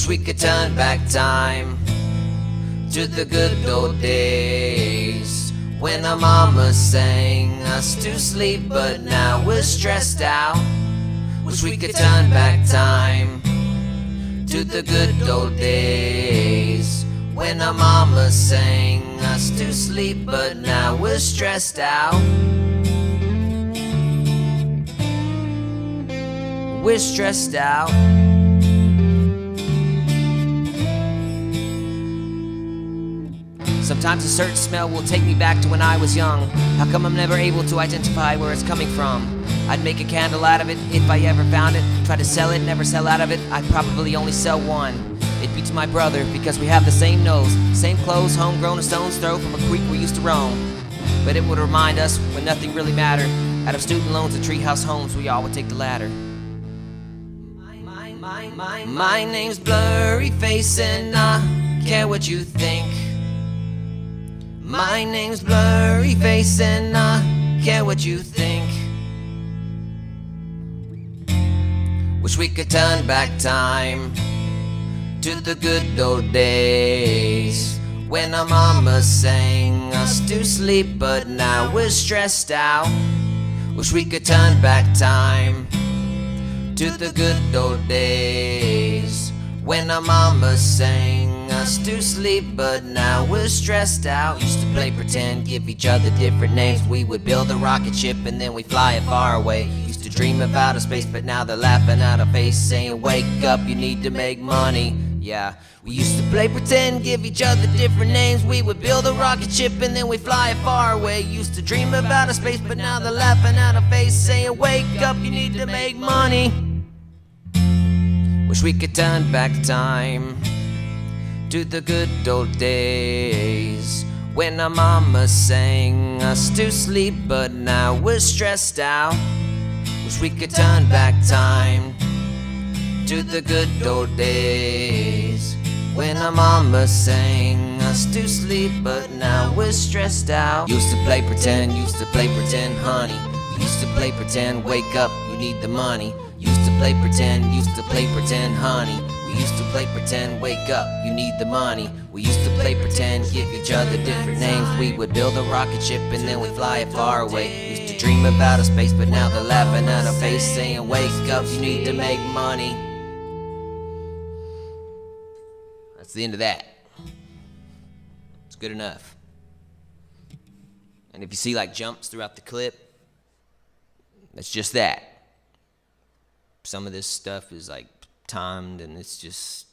Wish we could turn back time to the good old days when our mama sang us to sleep, but now we're stressed out. Wish we could turn back time to the good old days when our mama sang us to sleep, but now we're stressed out. We're stressed out. Sometimes a certain smell will take me back to when I was young. How come I'm never able to identify where it's coming from? I'd make a candle out of it if I ever found it. Try to sell it, never sell out of it. I'd probably only sell one. It beats my brother because we have the same nose, same clothes, homegrown a stone's throw from a creek we used to roam. But it would remind us when nothing really mattered. Out of student loans and treehouse homes, we all would take the ladder. My, name's Blurry Face and I care what you think. My name's Blurry Face and I care what you think. Wish we could turn back time to the good old days when our mama sang us to sleep, but now we're stressed out. Wish we could turn back time to the good old days when our mama sang us to sleep, but now we're stressed out. Used to play pretend, give each other different names. We would build a rocket ship and then we fly it far away. Used to dream of outer space, but now they're laughing at our face, saying, Wake up, you need to make money. Yeah, we used to play pretend, give each other different names. We would build a rocket ship and then we fly it far away. Used to dream of outer space, but now they're laughing at our face, saying, Wake up, you need to make money. Wish we could turn back time to the good old days when our mama sang us to sleep, but now we're stressed out. Wish we could turn back time to the good old days when our mama sang us to sleep, but now we're stressed out. Used to play pretend, used to play pretend, honey. Used to play pretend, wake up, you need the money. Used to play pretend, used to play pretend, honey. We used to play pretend, wake up, you need the money. We used to play pretend, give each other different names. We would build a rocket ship and then we'd fly it far away. Used to dream about a space, but now they're laughing at our face, saying, Wake up, you need to make money. That's the end of that. It's good enough. And if you see like jumps throughout the clip, that's just that. Some of this stuff is like timed and it's just